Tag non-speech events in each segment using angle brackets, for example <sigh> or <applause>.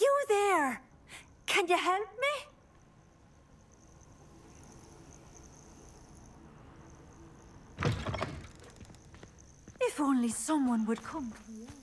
You there! Can you help me? If only someone would come to me.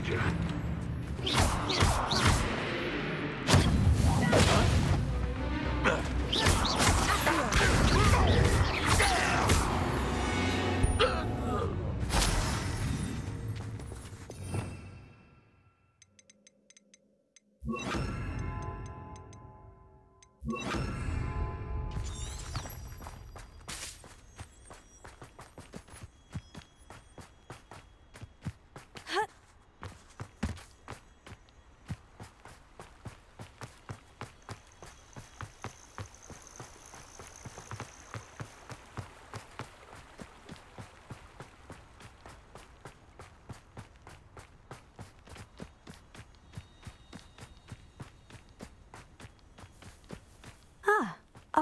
Strange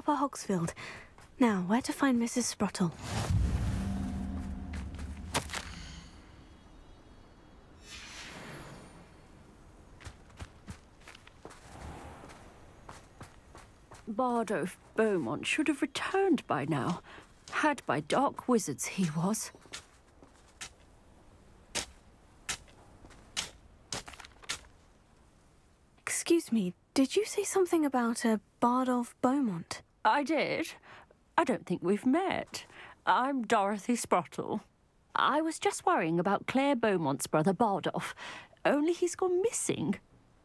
Upper Hogsfield. Now, where to find Mrs. Sprottle? Bardolph Beaumont should have returned by now. Had by dark wizards he was. Excuse me, did you say something about a Bardolph Beaumont? I did. I don't think we've met. I'm Dorothy Sprottle. I was just worrying about Claire Beaumont's brother Bardolph, only he's gone missing.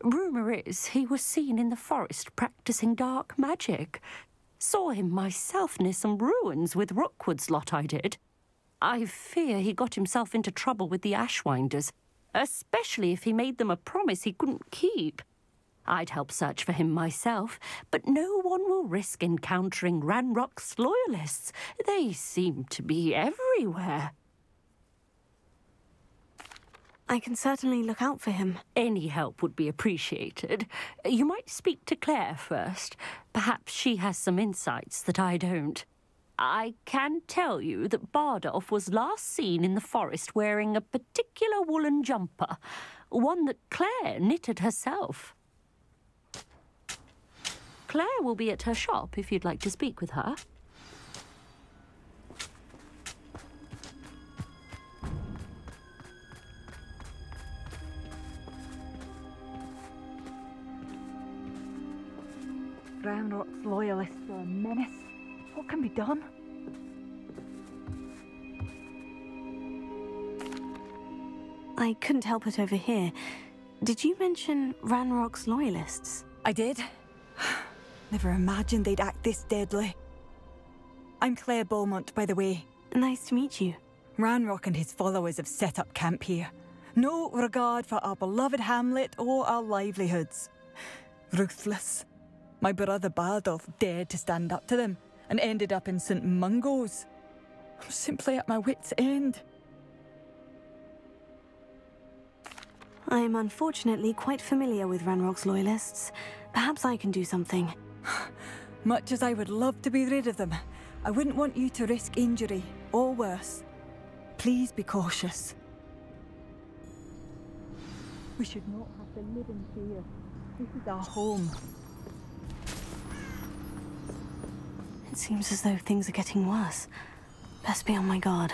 Rumour is he was seen in the forest practicing dark magic. Saw him myself near some ruins with Rookwood's lot I did. I fear he got himself into trouble with the Ashwinders, especially if he made them a promise he couldn't keep. I'd help search for him myself, but no one will risk encountering Ranrock's loyalists. They seem to be everywhere. I can certainly look out for him. Any help would be appreciated. You might speak to Claire first. Perhaps she has some insights that I don't. I can tell you that Bardolph was last seen in the forest wearing a particular woolen jumper, one that Claire knitted herself. Claire will be at her shop if you'd like to speak with her. Ranrock's loyalists are a menace. What can be done? I couldn't help it over here. Did you mention Ranrock's loyalists? I did. Never imagined they'd act this deadly. I'm Claire Beaumont, by the way. Nice to meet you. Ranrock and his followers have set up camp here. No regard for our beloved hamlet or our livelihoods. Ruthless. My brother Bardolph dared to stand up to them and ended up in St. Mungo's. I'm simply at my wits' end. I am unfortunately quite familiar with Ranrock's loyalists. Perhaps I can do something. <sighs> Much as I would love to be rid of them, I wouldn't want you to risk injury, or worse. Please be cautious. We should not have to live in fear. This is our home. It seems as though things are getting worse. Best be on my guard.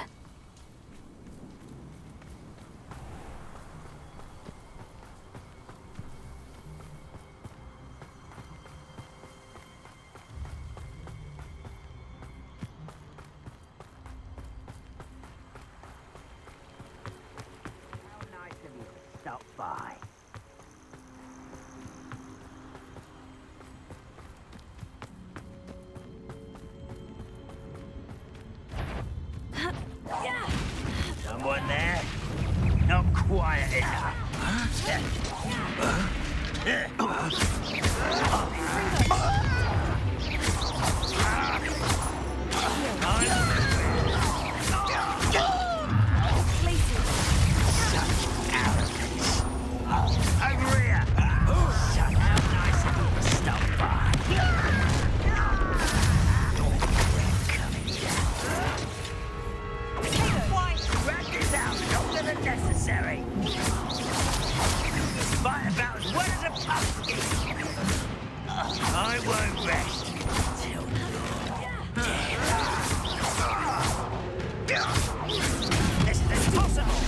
I won't rest till This is possible!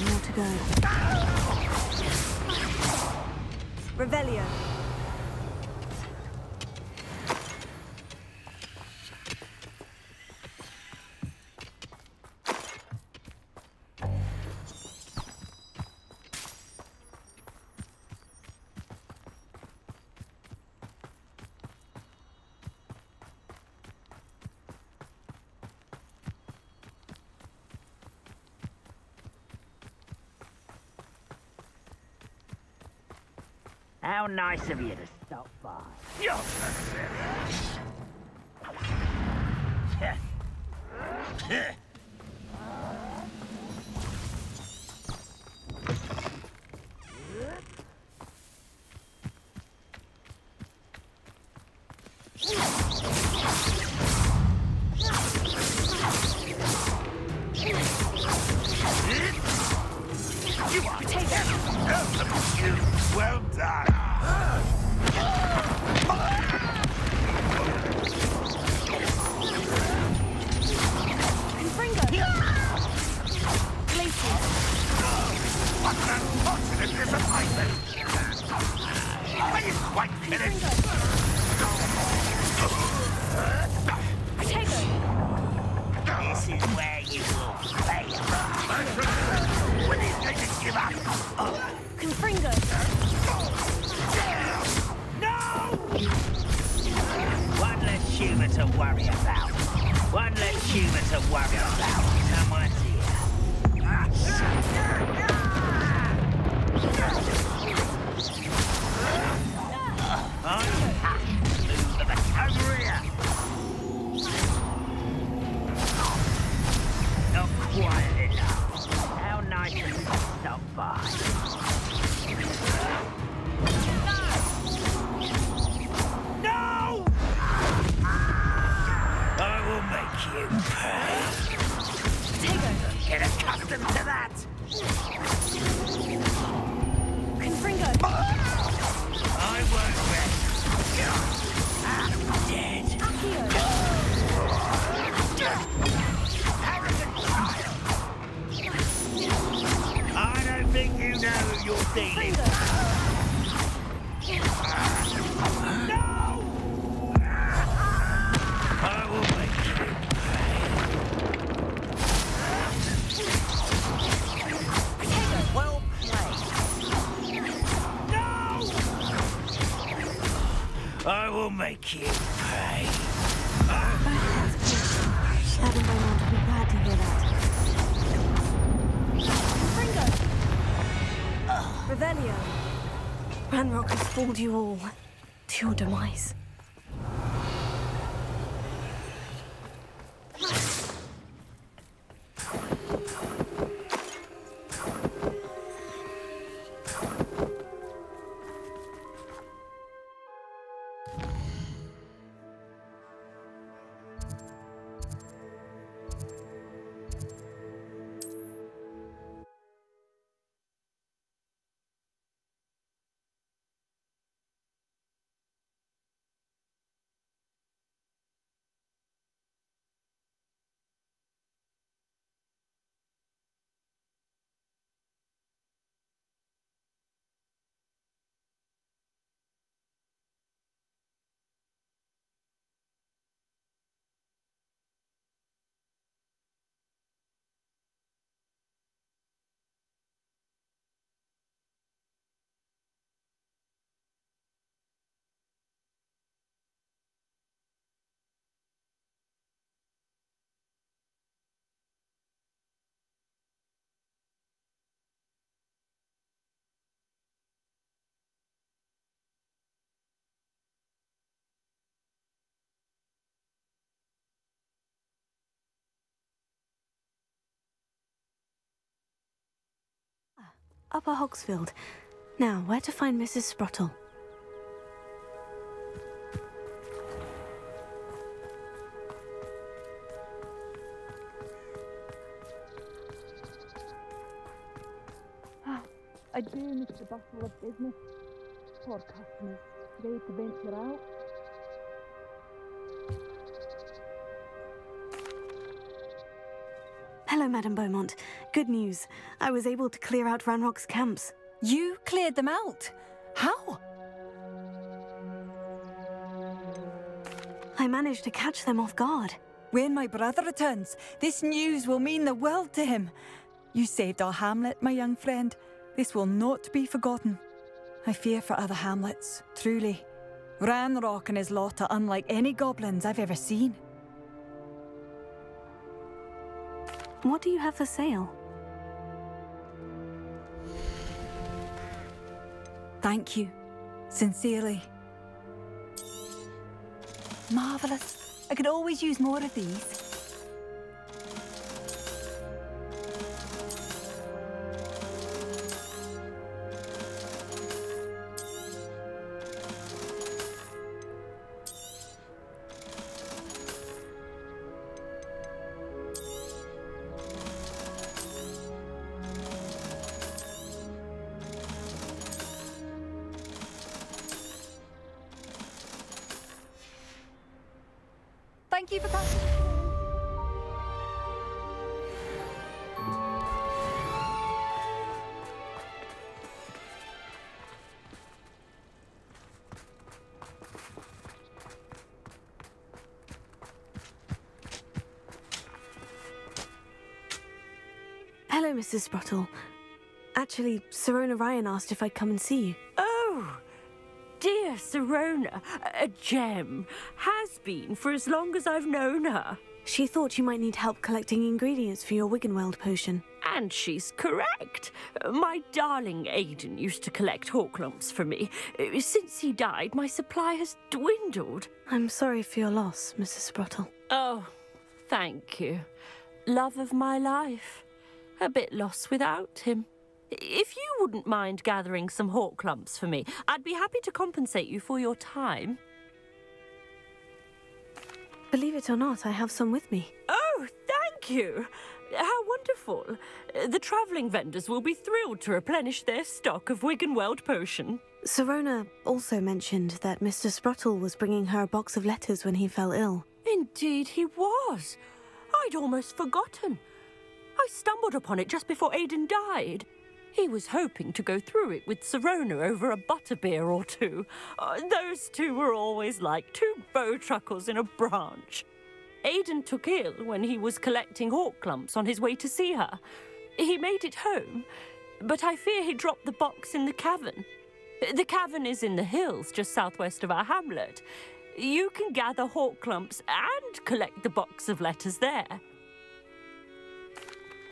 more to go. Revelio. nice of you to stop by. Yes. Fooled you all to your demise. Upper Hogsfield. Now, where to find Mrs. Sprottle? Ah, I do miss the bustle of business. Poor customers, ready to venture out. Hello, Madame Beaumont. Good news. I was able to clear out Ranrock's camps. You cleared them out? How? I managed to catch them off guard. When my brother returns, this news will mean the world to him. You saved our hamlet, my young friend. This will not be forgotten. I fear for other hamlets, truly. Ranrock and his lot are unlike any goblins I've ever seen. What do you have for sale? Thank you. Sincerely. Marvellous. I could always use more of these. Hello, Mrs. Sprottle. Actually, Sirona Ryan asked if I'd come and see you. Oh, dear Sirona, a gem. Has been for as long as I've known her. She thought you might need help collecting ingredients for your Wiggenweld potion. And she's correct. My darling Aidan used to collect Horklumps for me. Since he died, my supply has dwindled. I'm sorry for your loss, Mrs. Sprottle. Oh, thank you. Love of my life. A bit lost without him. If you wouldn't mind gathering some Horklumps for me, I'd be happy to compensate you for your time. Believe it or not, I have some with me. Oh, thank you. How wonderful. The travelling vendors will be thrilled to replenish their stock of Wiggenweld potion. Sirona also mentioned that Mr. Sprottle was bringing her a box of letters when he fell ill. Indeed, he was. I'd almost forgotten. I stumbled upon it just before Aidan died. He was hoping to go through it with Sirona over a butterbeer or two. Uh, those two were always like two bowtruckles in a branch. Aidan took ill when he was collecting Horklumps on his way to see her. He made it home, but I fear he dropped the box in the cavern. The cavern is in the hills just southwest of our hamlet. You can gather Horklumps and collect the box of letters there.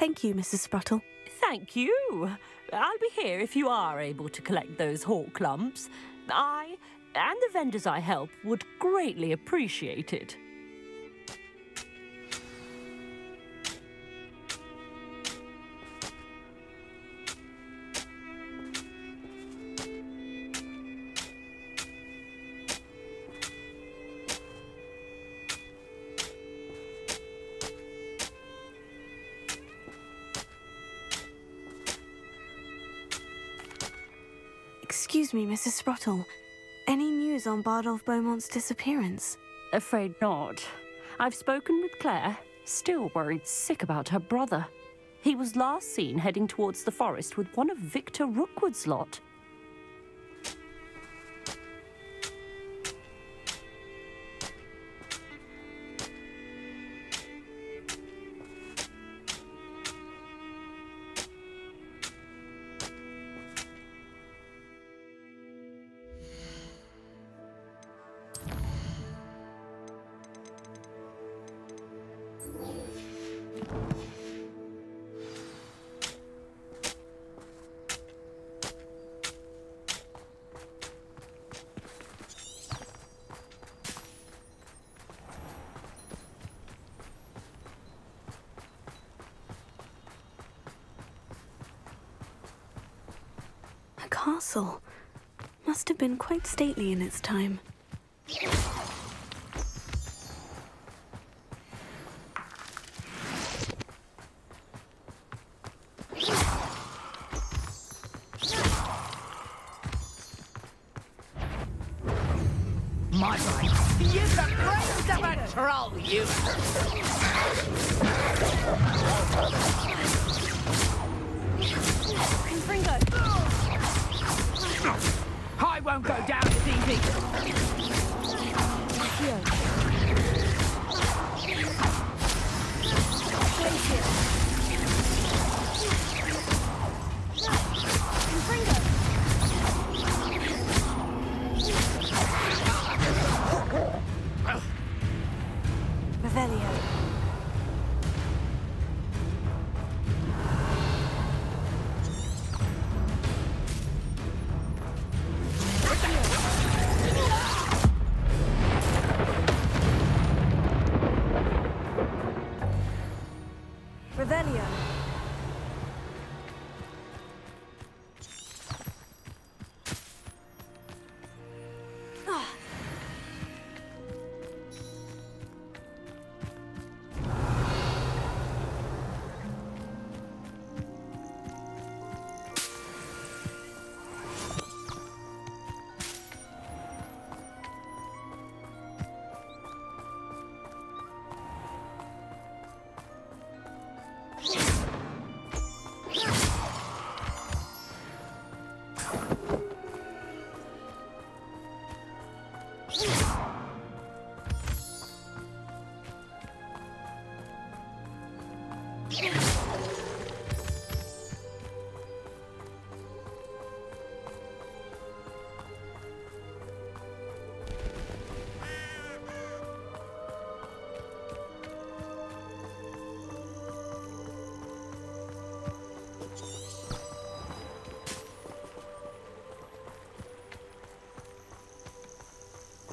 Thank you, Mrs. Sprottle. Thank you. I'll be here if you are able to collect those Horklumps. I and the vendors I help would greatly appreciate it. Me, Mrs. Sprottle. Any news on Bardolph Beaumont's disappearance? Afraid not. I've spoken with Claire, still worried sick about her brother. He was last seen heading towards the forest with one of Victor Rookwood's lot. Been quite stately in its time.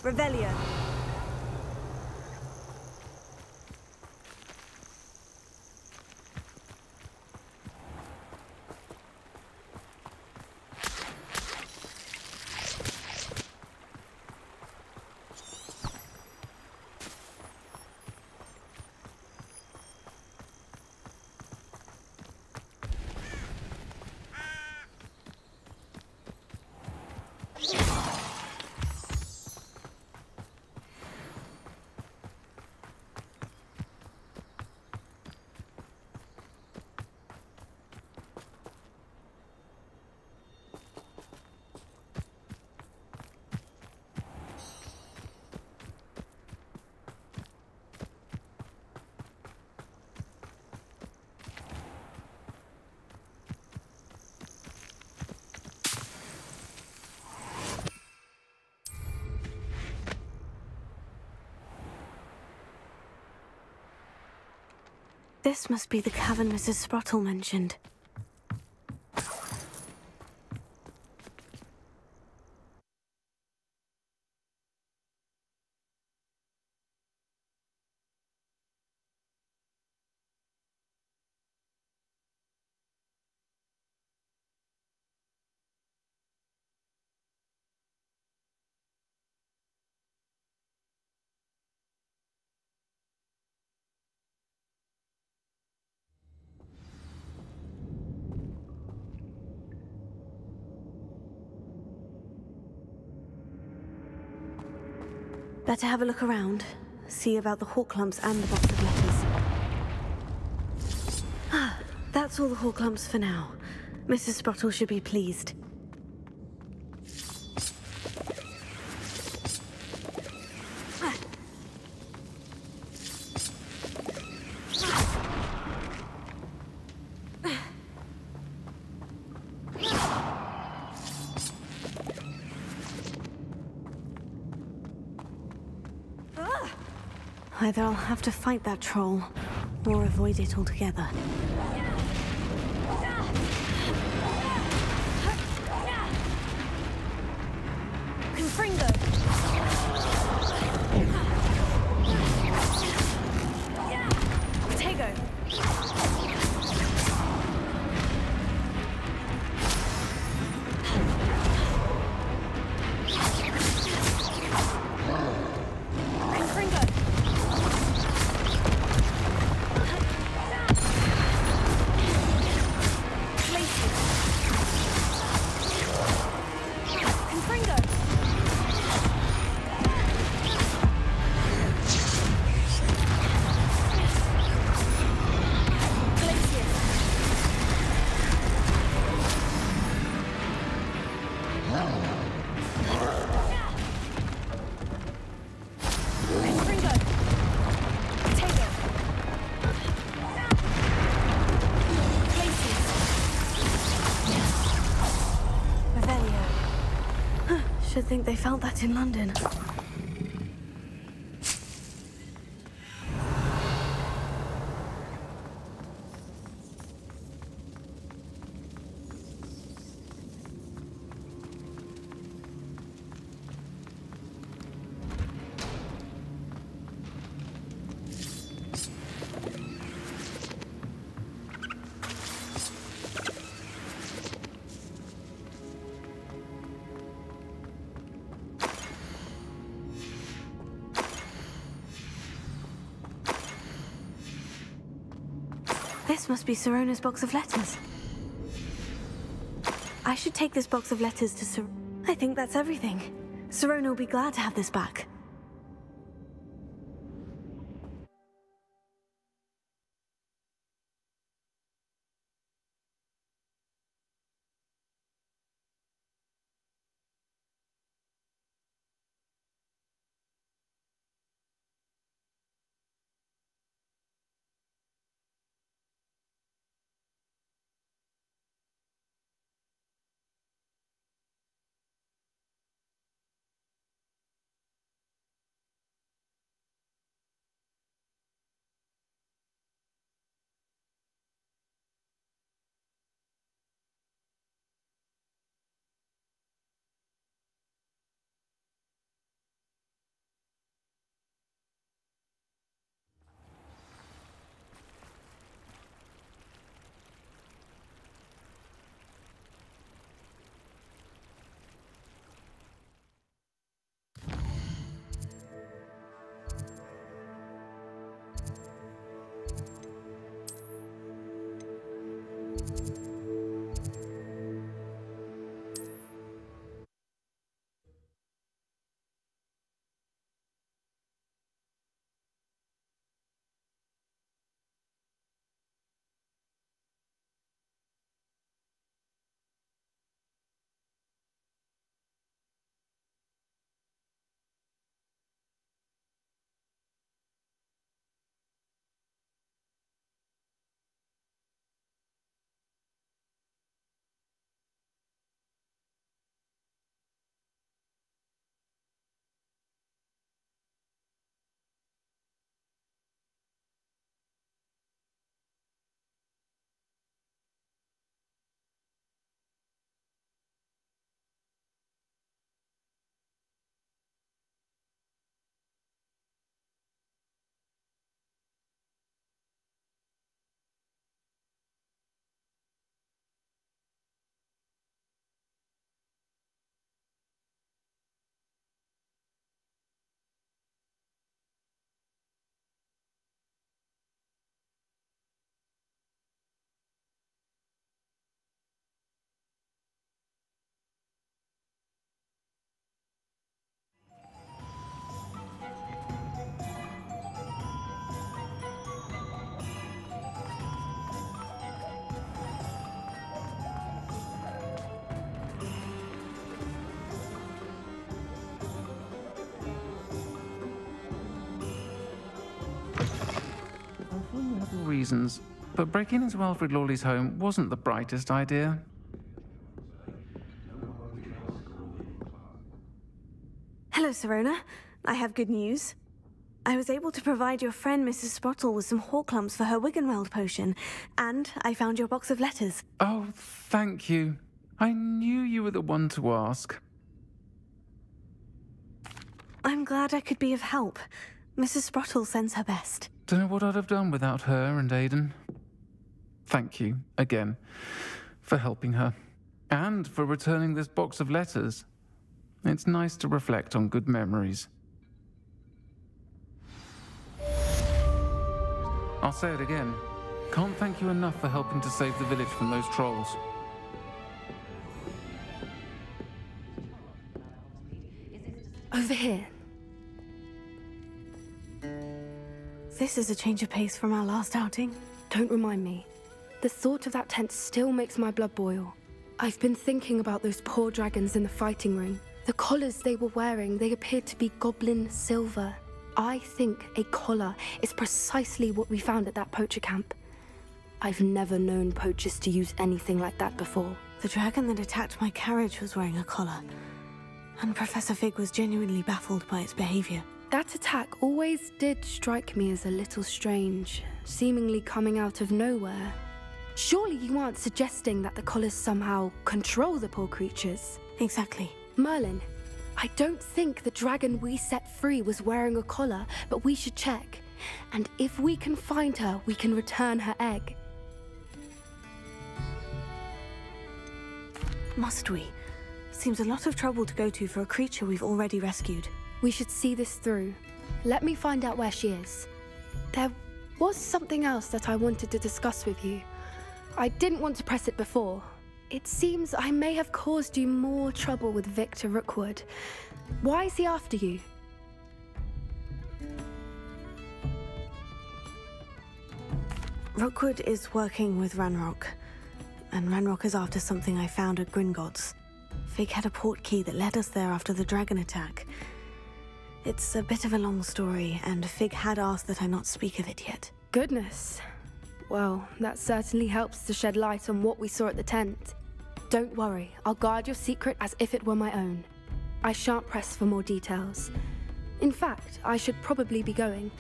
Revelio. This must be the cavern Mrs. Sprottle mentioned. Better have a look around. See about the Horklumps and the box of letters. Ah, that's all the Horklumps for now. Mrs. Sprottle should be pleased. Have to fight that troll, or avoid it altogether. Think they felt that in London. This must be Sirona's box of letters. I should take this box of letters to Sor- I think that's everything. Sirona will be glad to have this back. Reasons, but breaking into Alfred Lawley's home wasn't the brightest idea. Hello, Sirona. I have good news. I was able to provide your friend Mrs. Sprottle with some Horklumps for her Wiggenweld potion, and I found your box of letters. Oh, thank you. I knew you were the one to ask. I'm glad I could be of help. Mrs. Sprottle sends her best. Don't know what I'd have done without her and Aidan. Thank you, again, for helping her. And for returning this box of letters. It's nice to reflect on good memories. I'll say it again. Can't thank you enough for helping to save the village from those trolls. Over here. This is a change of pace from our last outing. Don't remind me. The thought of that tent still makes my blood boil. I've been thinking about those poor dragons in the fighting ring. The collars they were wearing, they appeared to be goblin silver. I think a collar is precisely what we found at that poacher camp. I've never known poachers to use anything like that before. The dragon that attacked my carriage was wearing a collar. And Professor Fig was genuinely baffled by its behavior. That attack always did strike me as a little strange, seemingly coming out of nowhere. Surely you aren't suggesting that the collars somehow control the poor creatures? Exactly. Merlin, I don't think the dragon we set free was wearing a collar, but we should check. And if we can find her, we can return her egg. Must we? Seems a lot of trouble to go to for a creature we've already rescued. We should see this through. Let me find out where she is. There was something else that I wanted to discuss with you. I didn't want to press it before. It seems I may have caused you more trouble with Victor Rookwood. Why is he after you? Rookwood is working with Ranrock, and Ranrock is after something I found at Gringotts. Fig had a Portkey that led us there after the dragon attack. It's a bit of a long story, and Fig had asked that I not speak of it yet. Goodness. Well, that certainly helps to shed light on what we saw at the tent. Don't worry, I'll guard your secret as if it were my own. I shan't press for more details. In fact, I should probably be going.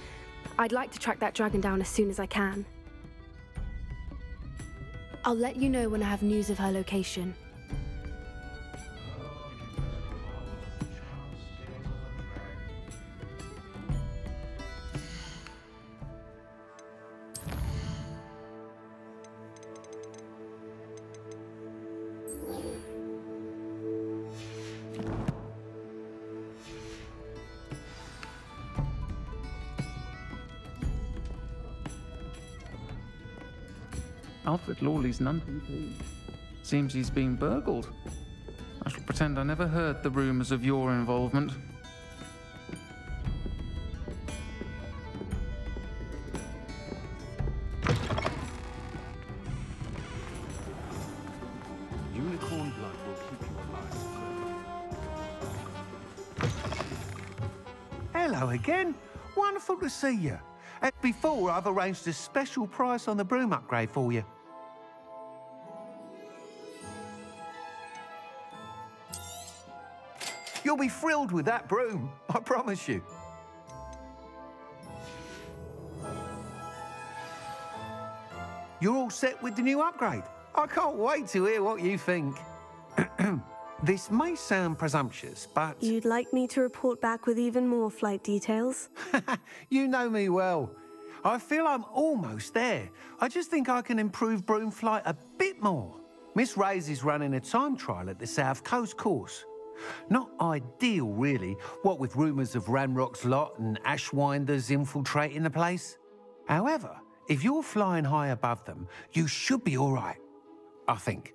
I'd like to track that dragon down as soon as I can. I'll let you know when I have news of her location. Alfred Lawley's none too pleased. Seems he's been burgled. I shall pretend I never heard the rumours of your involvement. Unicorn blood will keep you alive. Hello again. Wonderful to see you. And before, I've arranged a special price on the broom upgrade for you. Be thrilled with that broom, <laughs> I promise you. You're all set with the new upgrade. I can't wait to hear what you think. <clears throat> this may sound presumptuous, but... You'd like me to report back with even more flight details? <laughs> you know me well. I feel I'm almost there. I just think I can improve broom flight a bit more. Miss Reyes is running a time trial at the South Coast course. Not ideal, really, what with rumours of Ranrock's lot and Ashwinders infiltrating the place. However, if you're flying high above them, you should be all right. I think.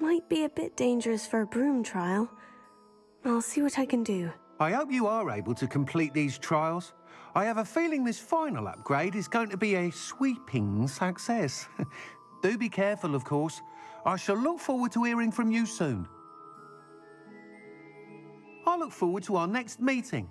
Might be a bit dangerous for a broom trial. I'll see what I can do. I hope you are able to complete these trials. I have a feeling this final upgrade is going to be a sweeping success. <laughs> do be careful, of course. I shall look forward to hearing from you soon. I look forward to our next meeting.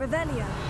Revelio.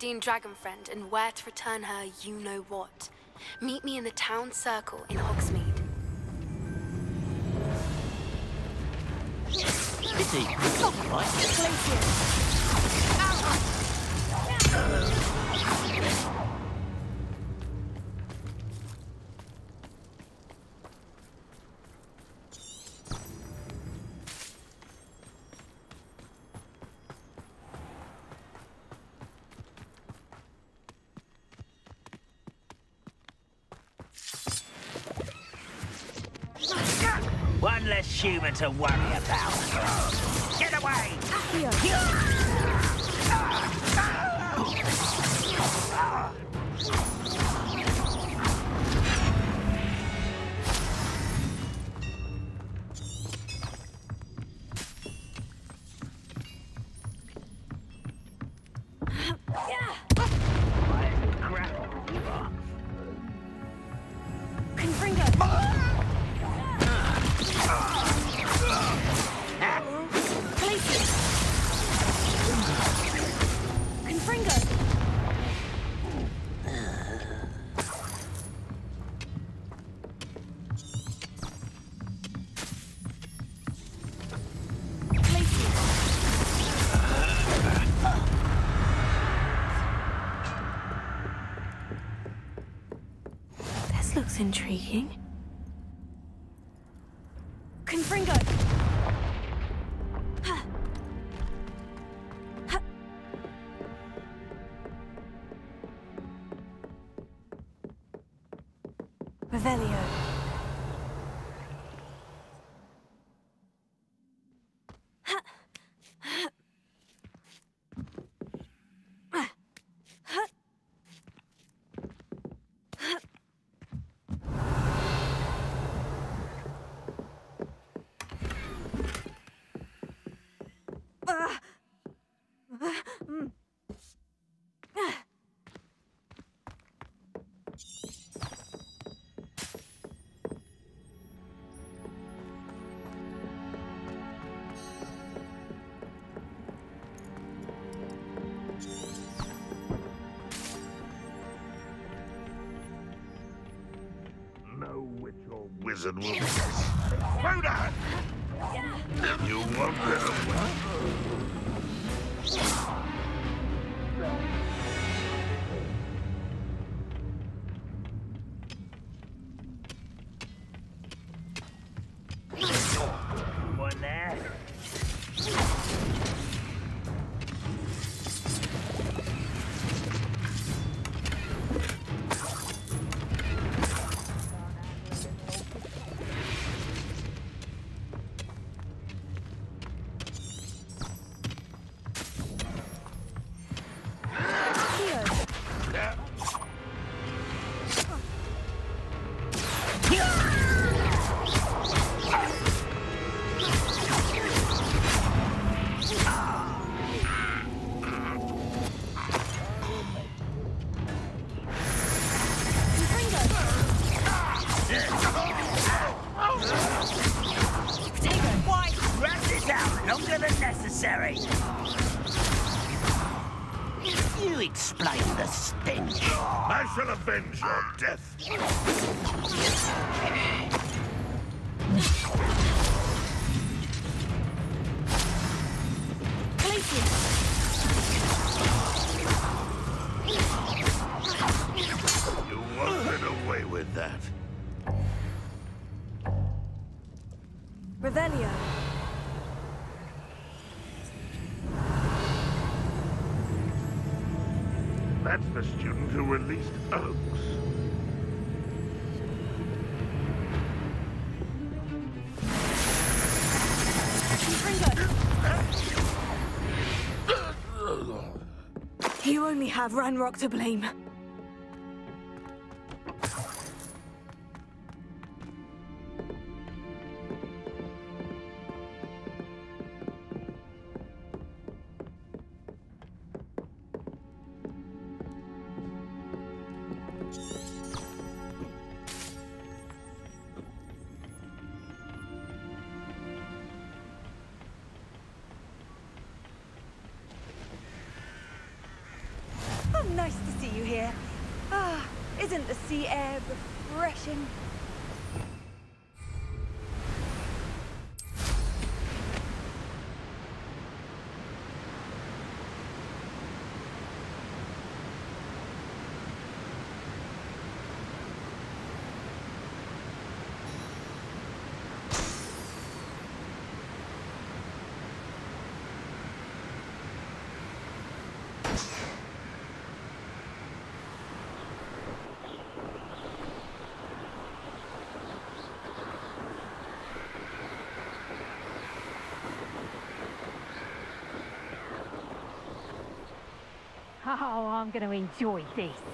Dean Dragonfriend and where to return her you know what. Meet me in the town circle in Hogsmeade. Busy. to worry about. Revelio. Wizard will miss. Rhoda! You won't get away. That's the student who released Oaks. You only have Ranrock to blame. Oh, I'm going to enjoy this.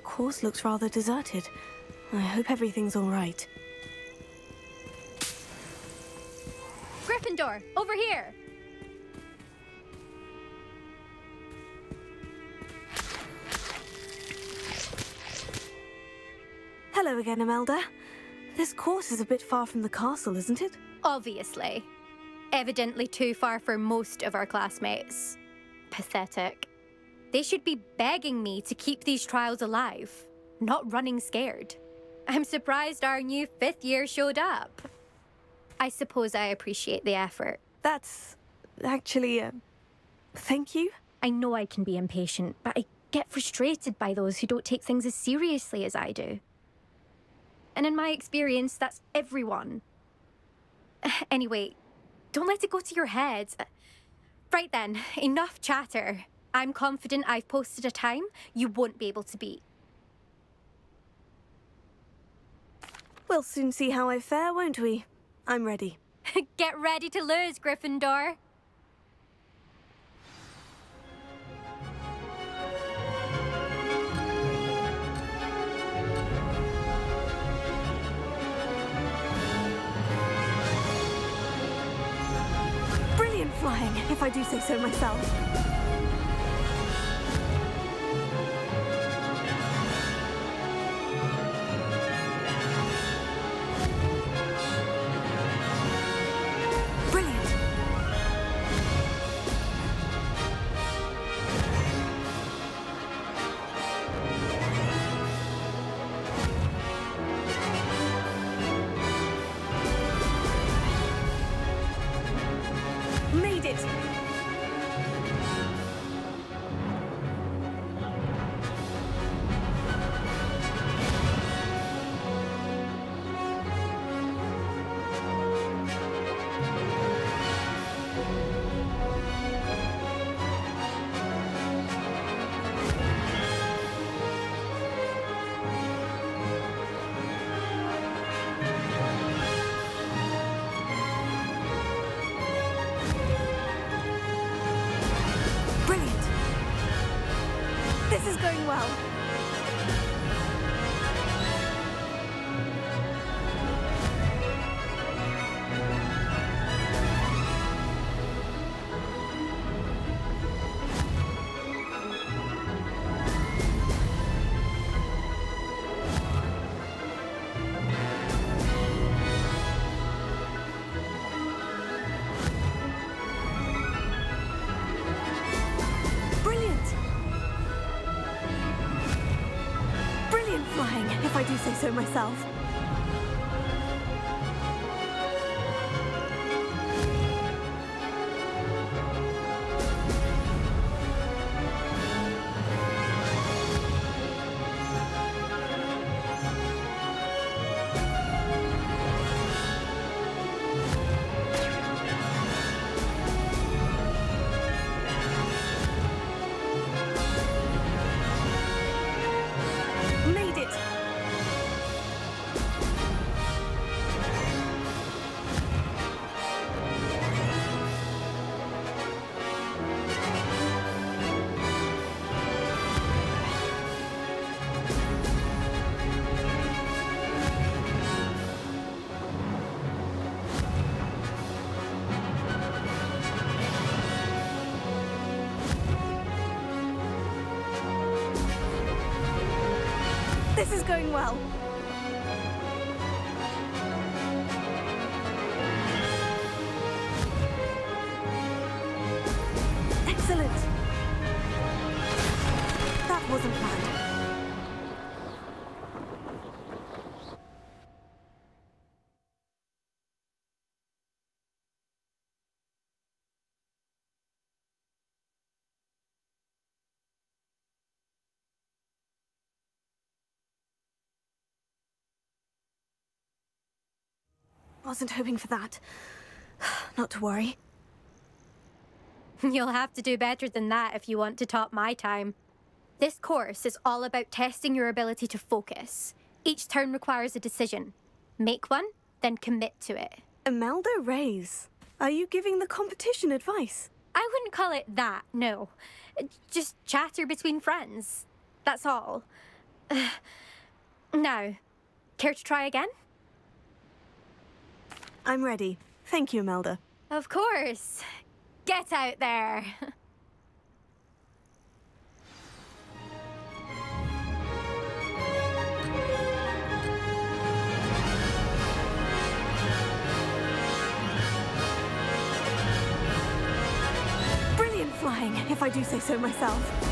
The course looks rather deserted. I hope everything's all right. Gryffindor, over here! Hello again, Imelda. This course is a bit far from the castle, isn't it? Obviously. Evidently too far for most of our classmates. Pathetic. They should be begging me to keep these trials alive, not running scared. I'm surprised our new fifth year showed up. I suppose I appreciate the effort. That's actually, uh, thank you. I know I can be impatient, but I get frustrated by those who don't take things as seriously as I do. And in my experience, that's everyone. <sighs> Anyway, don't let it go to your head. Right then, enough chatter. I'm confident I've posted a time you won't be able to beat. We'll soon see how I fare, won't we? I'm ready. <laughs> Get ready to lose, Gryffindor. Brilliant flying, if I do say so myself. Well. This is going well. Excellent. That wasn't planned. I wasn't hoping for that. <sighs> Not to worry. <laughs> You'll have to do better than that if you want to top my time. This course is all about testing your ability to focus. Each turn requires a decision. Make one, then commit to it. Imelda Reyes, are you giving the competition advice? I wouldn't call it that, no. Just chatter between friends. That's all. <sighs> now, care to try again? I'm ready. Thank you, Imelda. Of course. Get out there. Brilliant flying, if I do say so myself.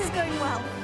Is going well.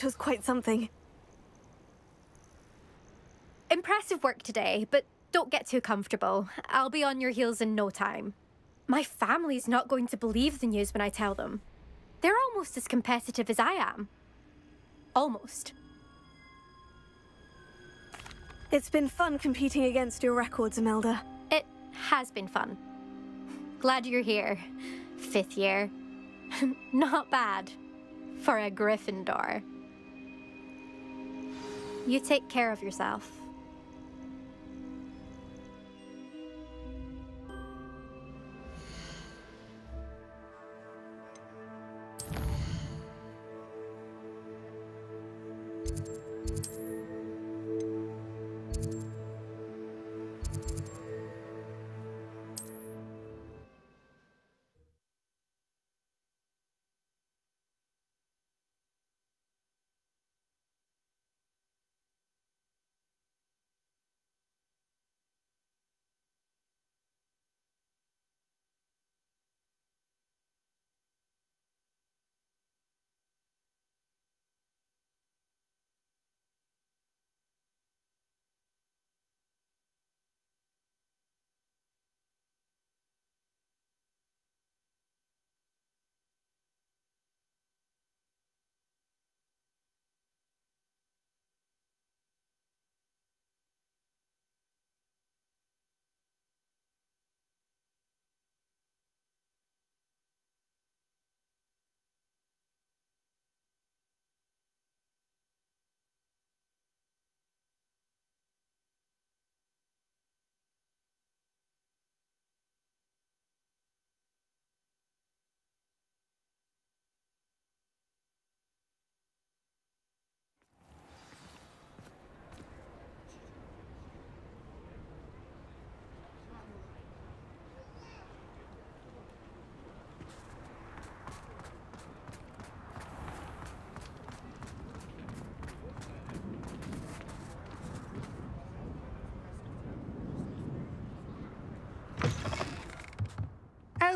That was quite something. Impressive work today, but don't get too comfortable. I'll be on your heels in no time. My family's not going to believe the news when I tell them. They're almost as competitive as I am. Almost. It's been fun competing against your records, Imelda. It has been fun. Glad you're here. Fifth year. <laughs> Not bad. For a Gryffindor. You take care of yourself.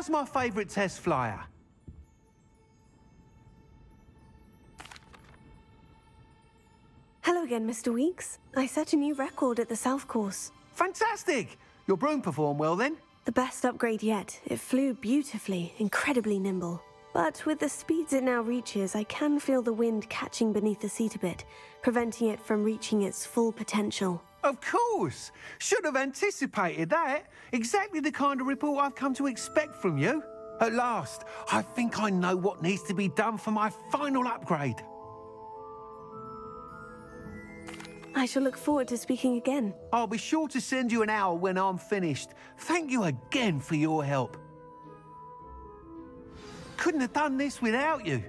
How's my favourite test flyer? Hello again, Mr. Weeks. I set a new record at the South Course. Fantastic! Your broom performed well then? The best upgrade yet. It flew beautifully, incredibly nimble. But with the speeds it now reaches, I can feel the wind catching beneath the seat a bit, preventing it from reaching its full potential. Of course! Should have anticipated that. Exactly the kind of report I've come to expect from you. At last, I think I know what needs to be done for my final upgrade. I shall look forward to speaking again. I'll be sure to send you an hour when I'm finished. Thank you again for your help. Couldn't have done this without you.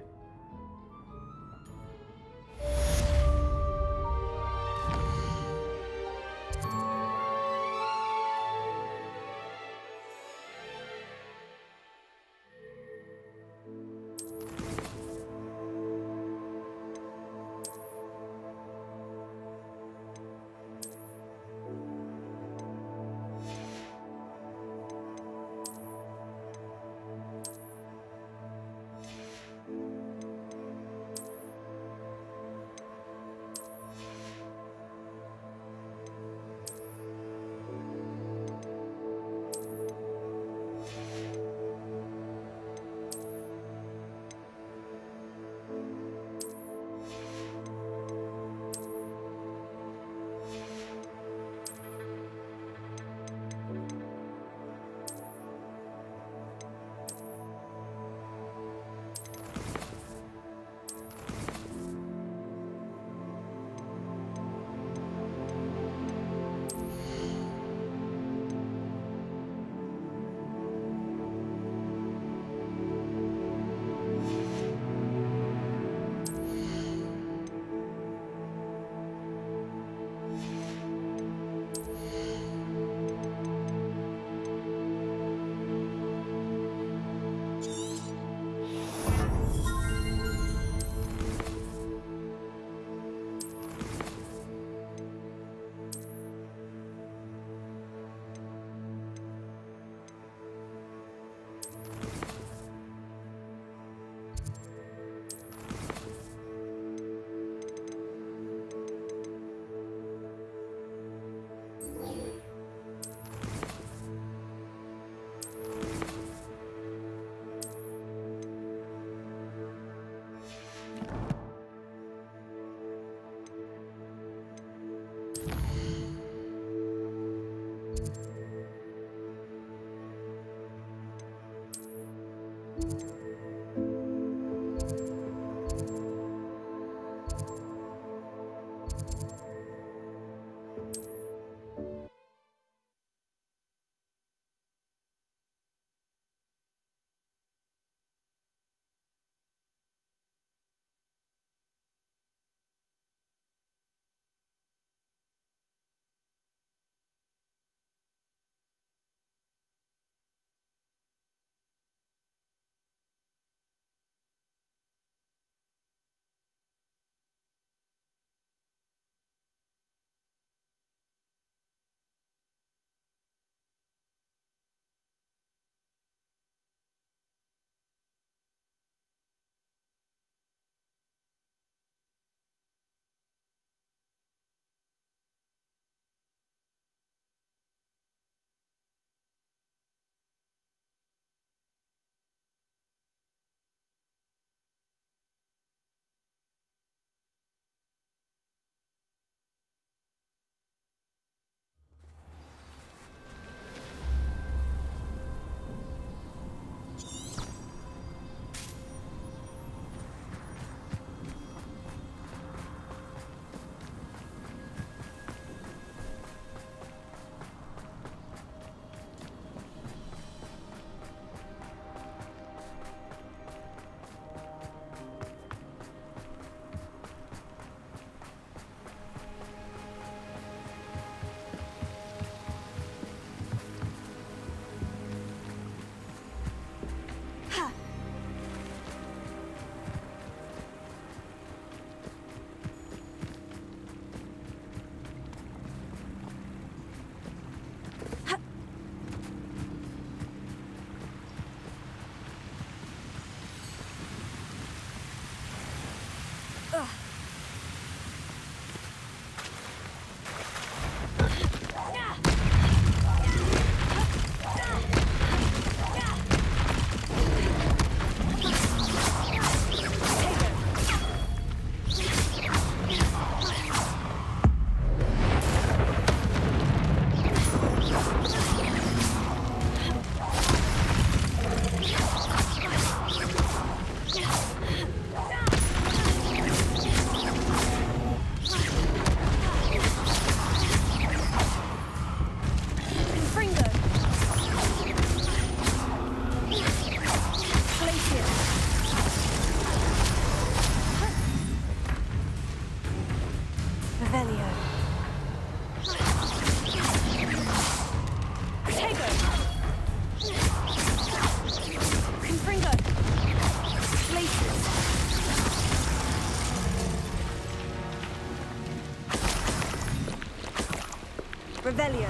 Revelio.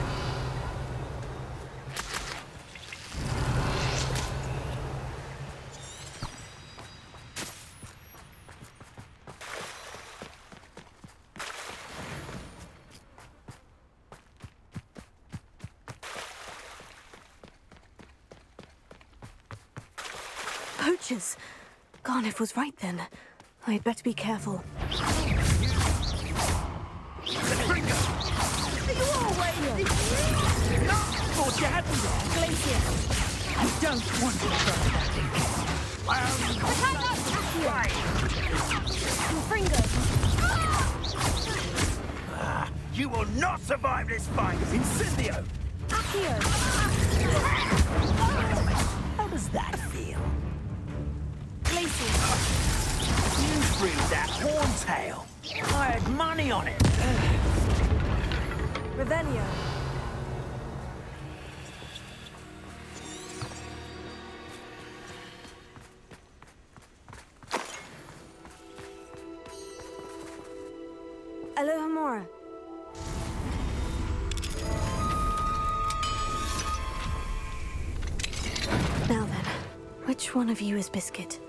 Poachers! Garnuff was right then. I'd better be careful. Thought you had me there, Glacier. I don't want to throw that thing. Ah, you will not survive this fight! Incendio! Accio! How does that feel? Glacier! You threw that horntail! I had money on it! Revelio. Of you is Biscuit?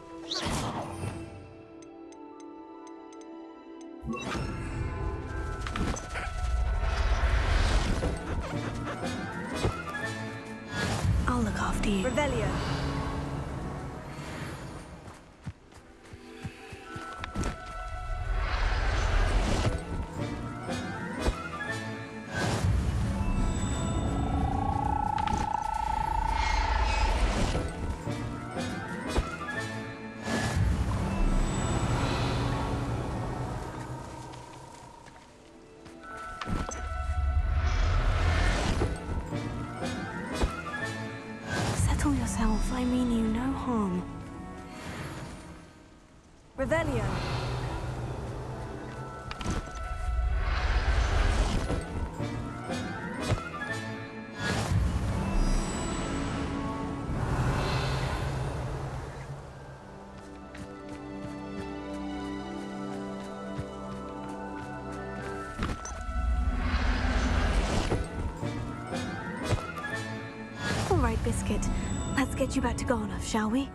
Biscuit. Let's get you back to Garnuff, shall we?